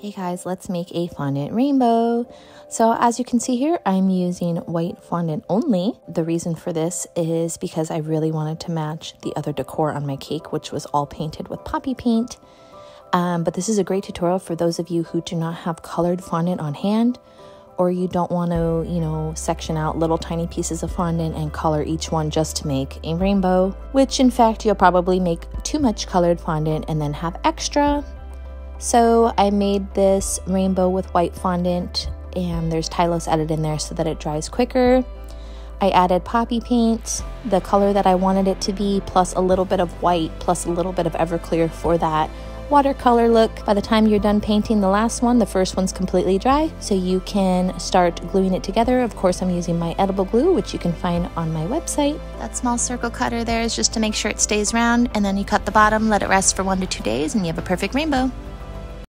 Hey guys, let's make a fondant rainbow. So as you can see here, I'm using white fondant only. The reason for this is because I really wanted to match the other decor on my cake, which was all painted with poppy paint. Um, but this is a great tutorial for those of you who do not have colored fondant on hand or you don't want to, you know, section out little tiny pieces of fondant and color each one just to make a rainbow, which in fact you'll probably make too much colored fondant and then have extra so I made this rainbow with white fondant and there's Tylose added in there so that it dries quicker. I added poppy paint, the color that I wanted it to be, plus a little bit of white, plus a little bit of Everclear for that watercolor look. By the time you're done painting the last one, the first one's completely dry, so you can start gluing it together. Of course, I'm using my edible glue, which you can find on my website. That small circle cutter there is just to make sure it stays round, and then you cut the bottom, let it rest for one to two days, and you have a perfect rainbow.